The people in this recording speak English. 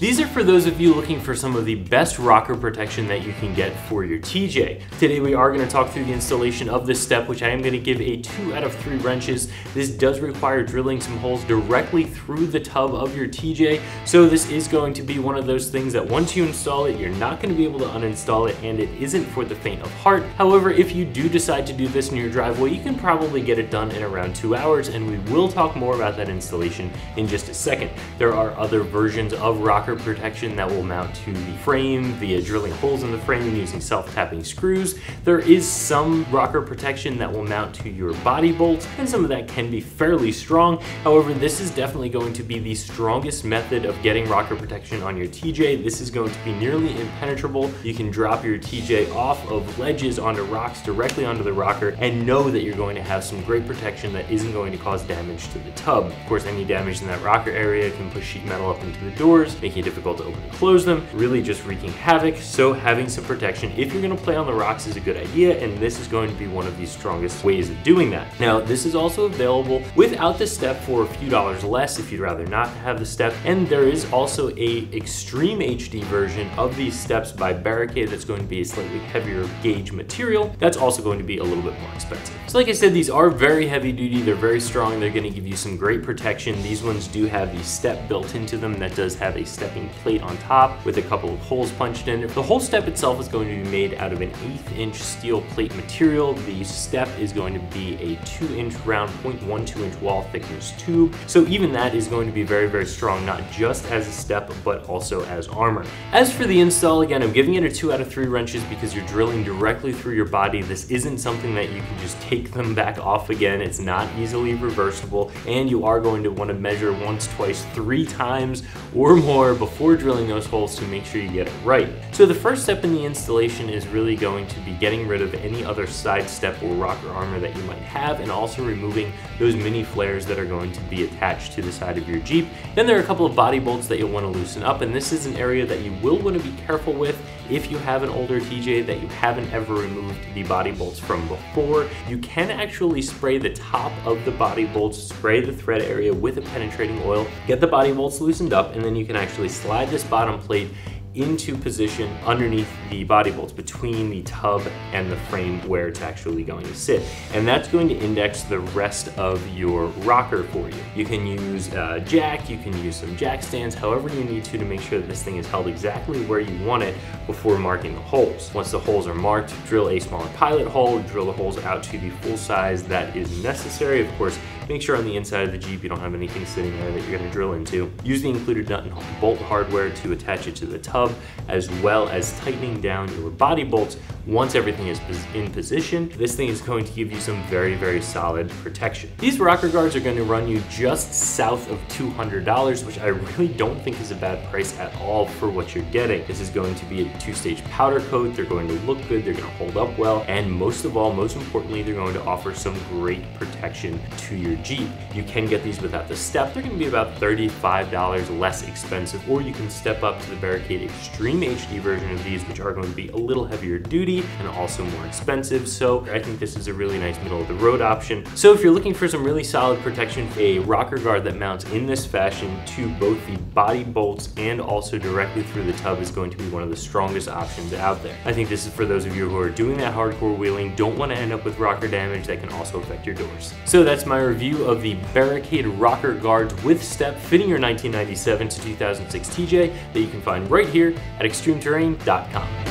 These are for those of you looking for some of the best rocker protection that you can get for your TJ. Today we are going to talk through the installation of this step, which I am going to give a 2 out of 3 wrenches. This does require drilling some holes directly through the tub of your TJ, so this is going to be one of those things that once you install it, you're not going to be able to uninstall it, and it isn't for the faint of heart. However, if you do decide to do this in your driveway, you can probably get it done in around 2 hours, and we will talk more about that installation in just a second. There are other versions of rocker protection that will mount to the frame via drilling holes in the frame using self-tapping screws. There is some rocker protection that will mount to your body bolts, and some of that can be fairly strong. However, this is definitely going to be the strongest method of getting rocker protection on your TJ. This is going to be nearly impenetrable. You can drop your TJ off of ledges onto rocks directly onto the rocker and know that you're going to have some great protection that isn't going to cause damage to the tub. Of course, any damage in that rocker area can push sheet metal up into the doors, making difficult to open and close them, really just wreaking havoc. So having some protection if you're gonna play on the rocks is a good idea, and this is going to be one of the strongest ways of doing that. Now, this is also available without the step for a few dollars less if you'd rather not have the step, and there is also a extreme HD version of these steps by Barricade that's going to be a slightly heavier gauge material. That's also going to be a little bit more expensive. So like I said, these are very heavy duty, they're very strong, they're gonna give you some great protection. These ones do have the step built into them that does have a step stepping plate on top with a couple of holes punched in. The whole step itself is going to be made out of an eighth inch steel plate material. The step is going to be a two inch round 0.12 inch wall thickness tube. So even that is going to be very, very strong, not just as a step, but also as armor. As for the install, again, I'm giving it a two out of three wrenches because you're drilling directly through your body. This isn't something that you can just take them back off again. It's not easily reversible, and you are going to want to measure once, twice, three times or more before drilling those holes to make sure you get it right. So the first step in the installation is really going to be getting rid of any other side step or rocker armor that you might have and also removing those mini flares that are going to be attached to the side of your Jeep. Then there are a couple of body bolts that you'll want to loosen up and this is an area that you will want to be careful with if you have an older TJ that you haven't ever removed the body bolts from before. You can actually spray the top of the body bolts, spray the thread area with a penetrating oil, get the body bolts loosened up, and then you can actually slide this bottom plate into position underneath the body bolts between the tub and the frame where it's actually going to sit. And that's going to index the rest of your rocker for you. You can use a jack, you can use some jack stands, however you need to to make sure that this thing is held exactly where you want it before marking the holes. Once the holes are marked, drill a smaller pilot hole, drill the holes out to the full size that is necessary. Of course, make sure on the inside of the Jeep you don't have anything sitting there that you're gonna drill into. Use the included nut and bolt hardware to attach it to the tub as well as tightening down your body bolts once everything is in position. This thing is going to give you some very, very solid protection. These rocker guards are going to run you just south of $200, which I really don't think is a bad price at all for what you're getting. This is going to be a two-stage powder coat. They're going to look good. They're going to hold up well. And most of all, most importantly, they're going to offer some great protection to your Jeep. You can get these without the step. They're going to be about $35 less expensive, or you can step up to the Barricade Extreme HD version of these, which are going to be a little heavier duty and also more expensive. So I think this is a really nice middle of the road option. So if you're looking for some really solid protection, a rocker guard that mounts in this fashion to both the body bolts and also directly through the tub is going to be one of the strongest options out there. I think this is for those of you who are doing that hardcore wheeling, don't want to end up with rocker damage that can also affect your doors. So that's my review of the Barricade rocker guards with step fitting your 1997 to 2006 TJ that you can find right here at extremeterrain.com.